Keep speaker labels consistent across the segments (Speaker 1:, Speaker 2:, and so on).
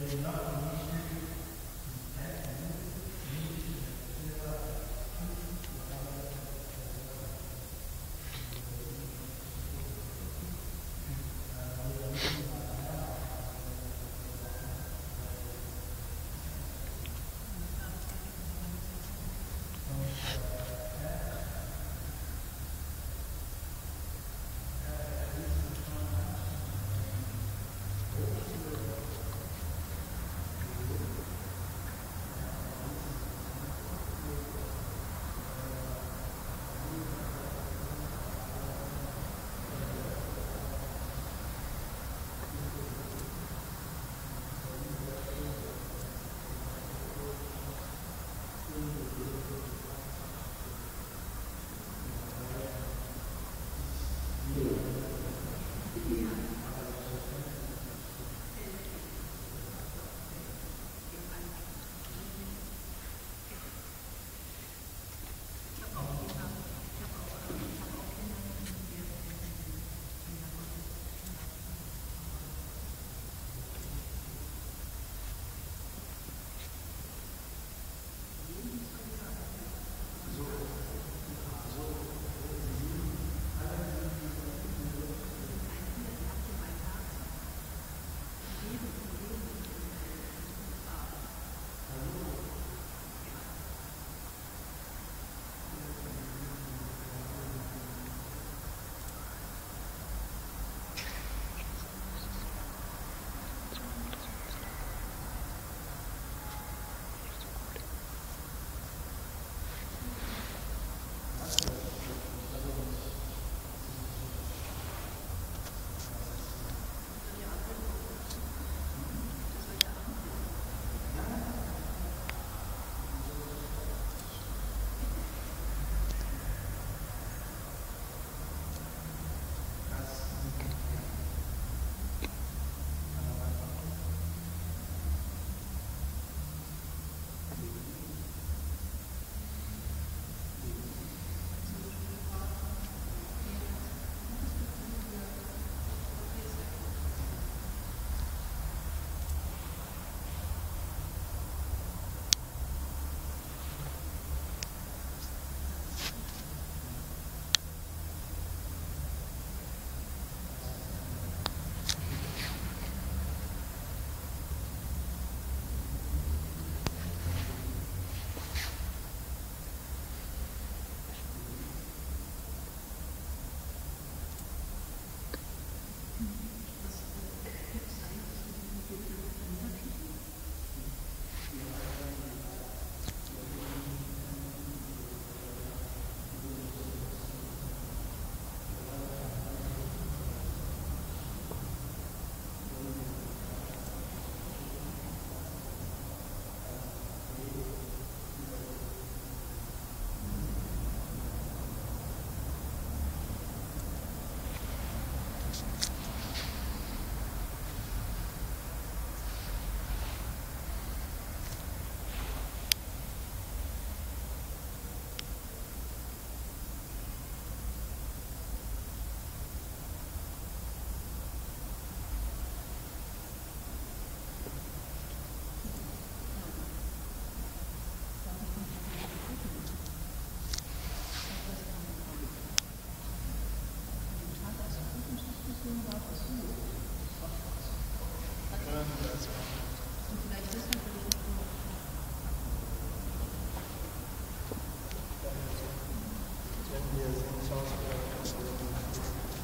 Speaker 1: may not.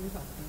Speaker 2: 공사.